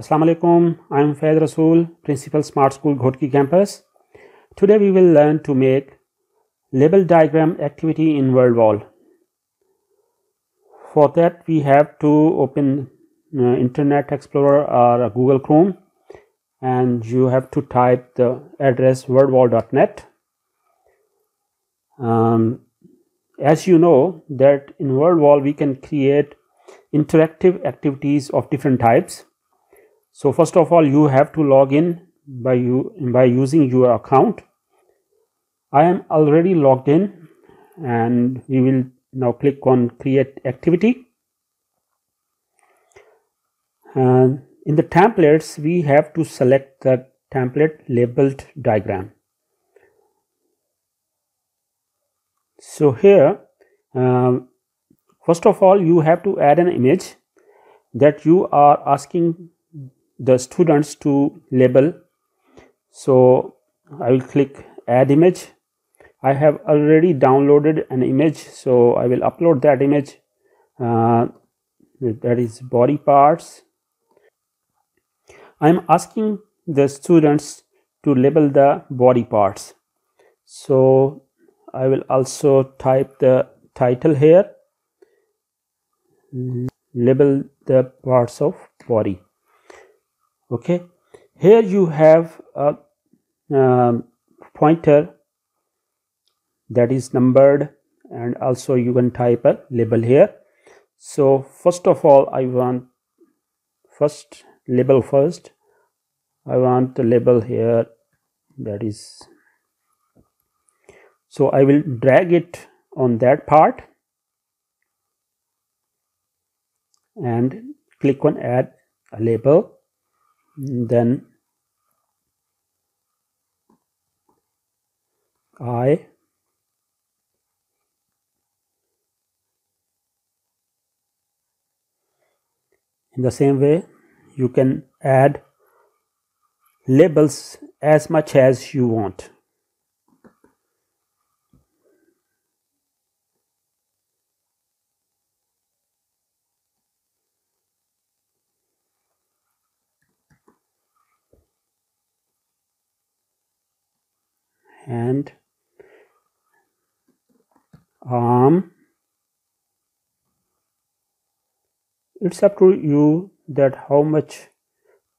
Assalamu alaikum. I'm Faiz Rasool, Principal Smart School Ghotki campus. Today we will learn to make label diagram activity in WordWall. For that we have to open uh, Internet Explorer or Google Chrome and you have to type the address wordwall.net. Um, as you know that in WordWall we can create interactive activities of different types so first of all you have to log in by you by using your account. I am already logged in and we will now click on create activity. And in the templates we have to select the template labeled diagram. So here um, first of all you have to add an image that you are asking the students to label. So I will click add image. I have already downloaded an image so I will upload that image. Uh, that is body parts. I am asking the students to label the body parts. So I will also type the title here. Label the parts of body okay? Here you have a um, pointer that is numbered and also you can type a label here. So first of all i want first label first. I want the label here that is so i will drag it on that part and click on add a label then I in the same way you can add labels as much as you want and arm. It's up to you that how much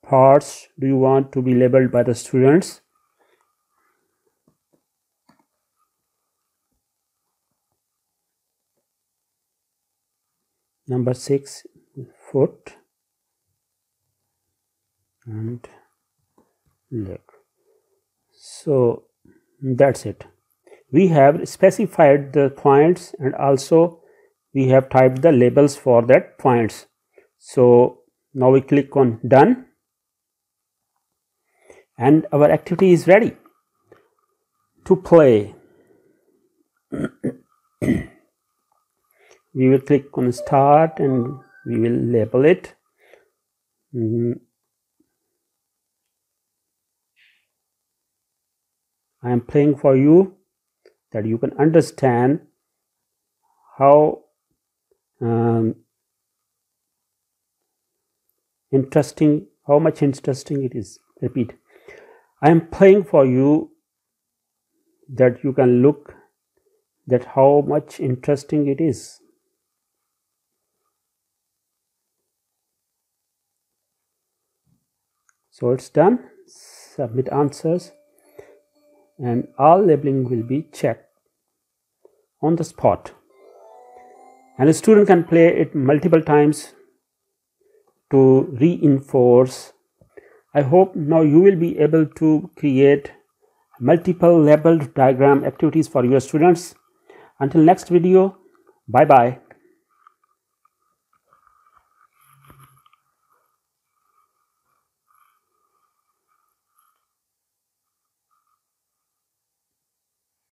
parts do you want to be labeled by the students. Number six foot and leg. So that's it. We have specified the points and also we have typed the labels for that points. So now we click on done and our activity is ready to play. We will click on start and we will label it. Mm -hmm. I am playing for you that you can understand how um, interesting how much interesting it is. Repeat. I am playing for you that you can look that how much interesting it is. So it's done. Submit answers and all labeling will be checked on the spot. And a student can play it multiple times to reinforce I hope now you will be able to create multiple labeled diagram activities for your students. Until next video bye bye